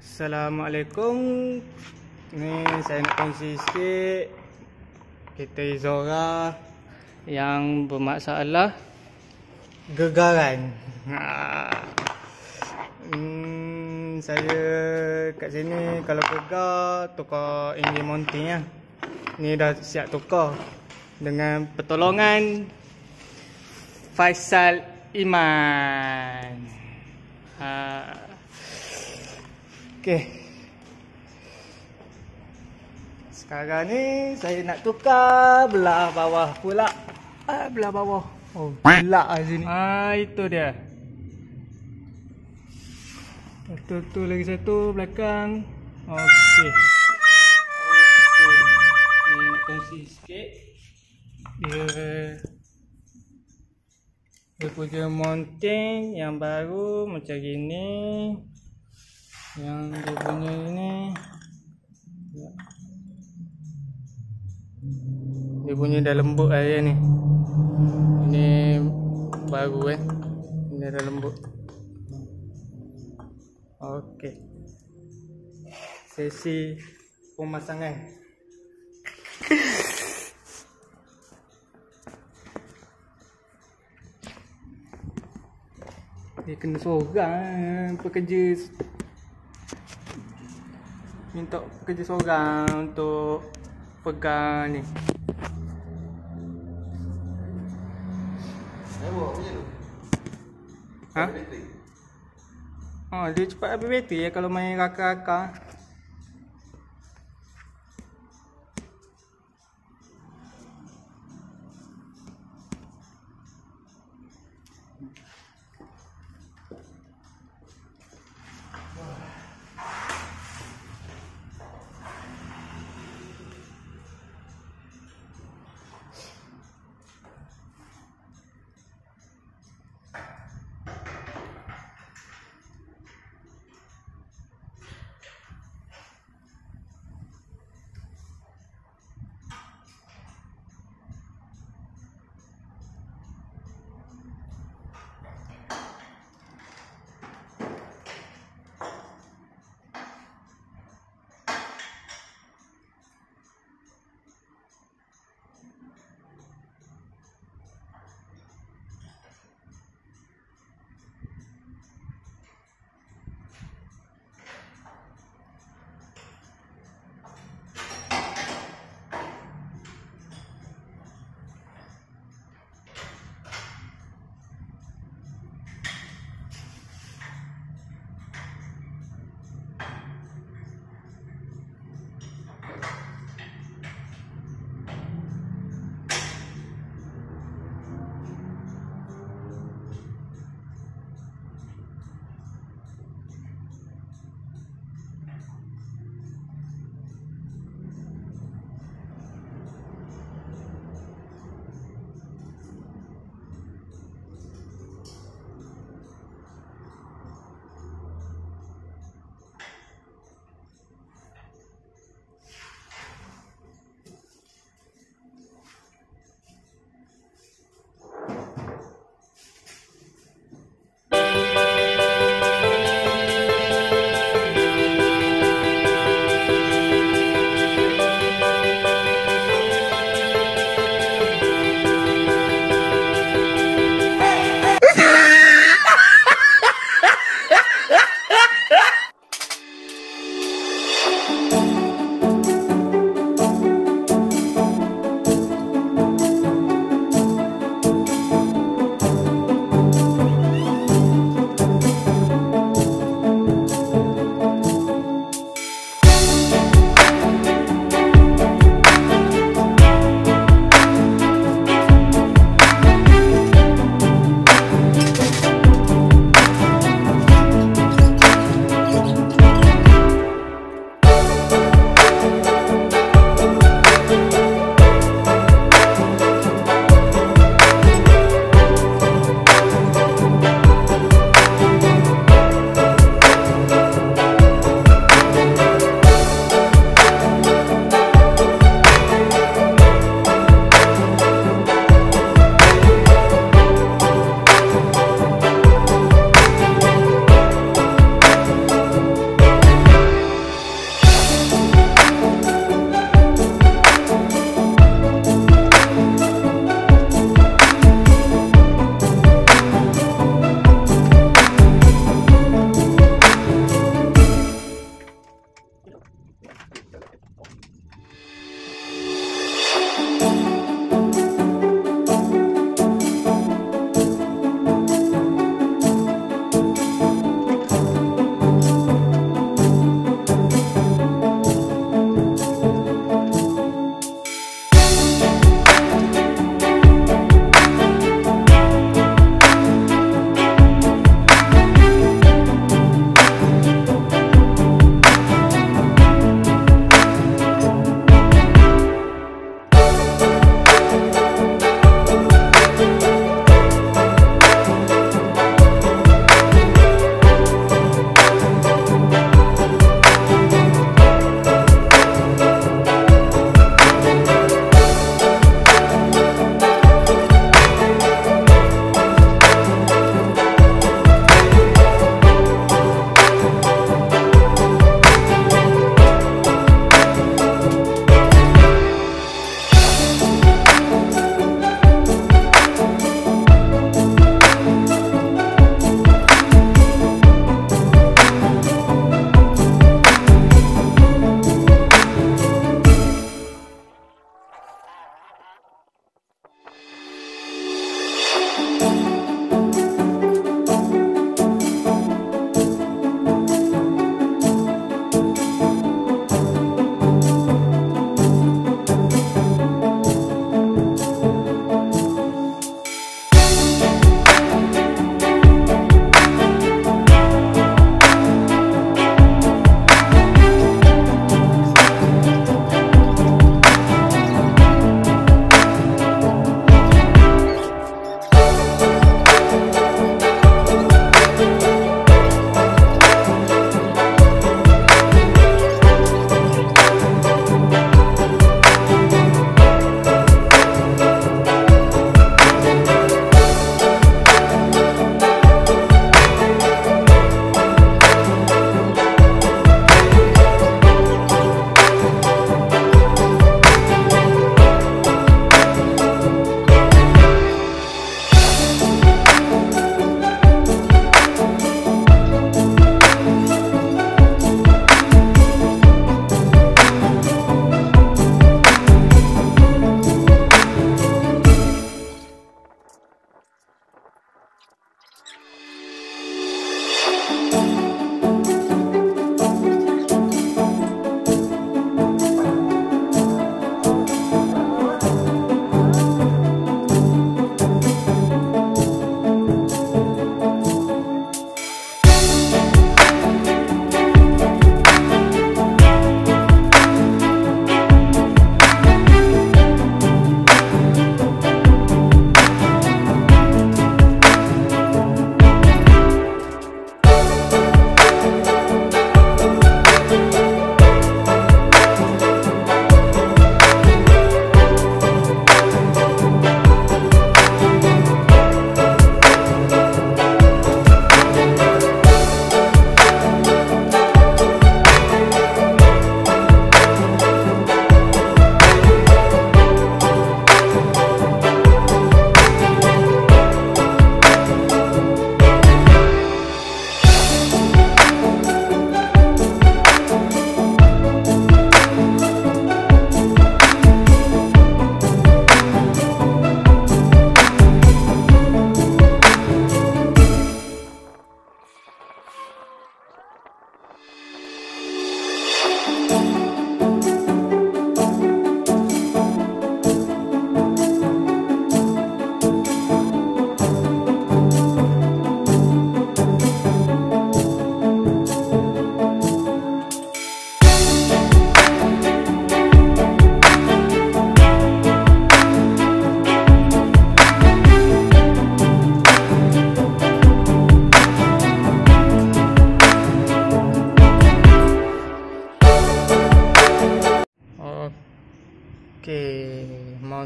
Assalamualaikum. Ni saya nak kongsi sikit Kereta Izora Yang bermasalah Gegaran. Ha. hmm, Saya kat sini Kalau gegar Tukar enjin mounting lah Ni dah siap tukar Dengan pertolongan Faisal Iman. Haa Okey. Sekarang ni saya nak tukar belah bawah pula. Ah belah bawah. Oh, belah ah sini. Ah itu dia. Satu tu lagi satu belakang. Okey. Dia dia punya mounting yang baru macam gini yang dia punya ini dia punya dah lembut aja ni. Ini baru eh. Ini dah lembut. Okey. Sesi pemasangan. Dia kena seorang pekerja minta kerja seorang untuk pegang ni. Ha? Oh, dia cepat habis bateri ya kalau main raka-raka.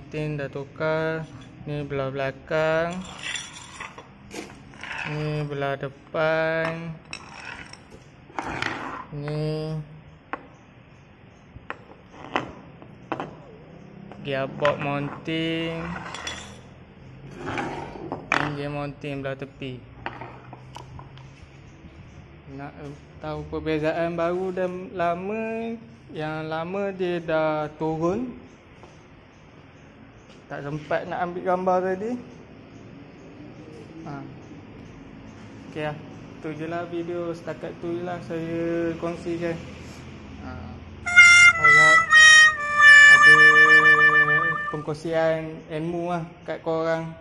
Mountain dah tukar. Ni belah belakang. Ni belah depan. Ni gearbox mounting. Engine mounting belah tepi. Nak tahu perbezaan baru dan lama Yang lama dia dah turun Tak sempat nak ambil gambar tadi ha. Okay lah Tu je lah video setakat tu je lah saya kongsikan ha. Pengkongsian ilmu lah kat korang